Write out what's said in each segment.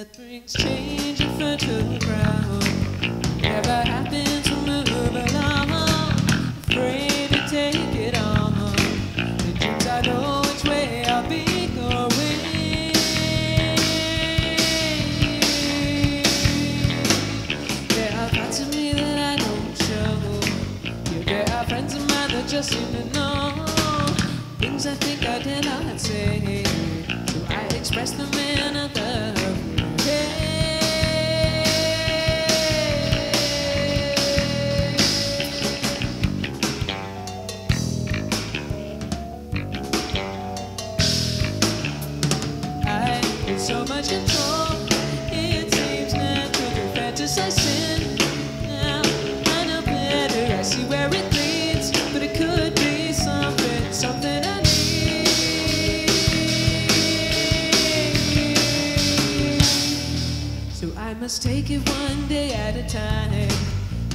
It brings change in fertile ground. Never happened to move along. Afraid to take it on. The dreams I know which way I'll be going. There are parts of me that I don't show. Yeah, there are friends of mine that just seem to know things I think I dare not say. So I express them in other must take it one day at a time.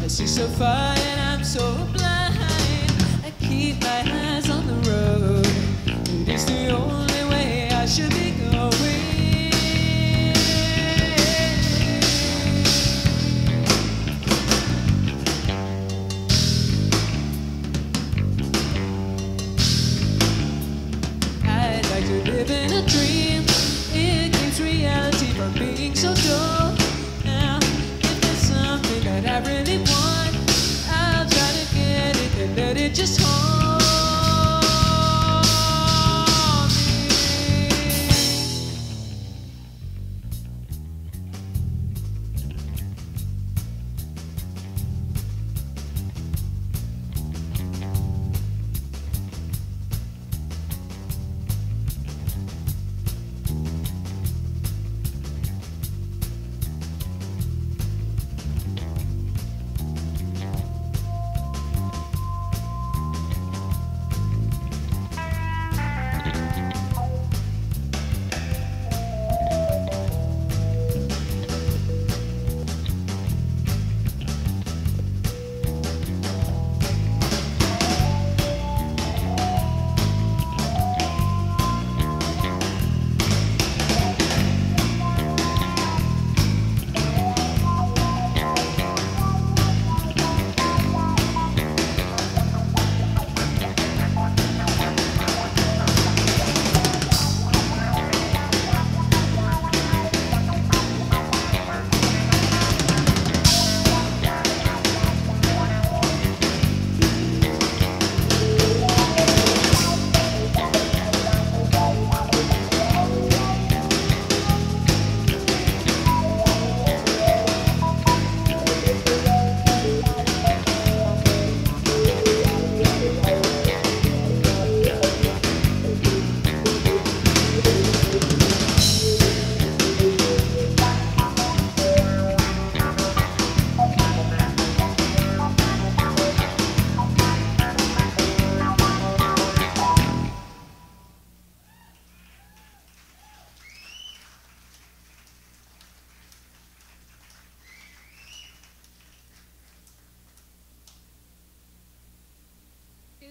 I see so far and I'm so blind. I keep my eyes on the road. It is the only way I should be going. I'd like to live in a dream. It keeps reality from being so it just hold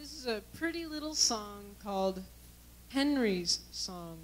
This is a pretty little song called Henry's Song.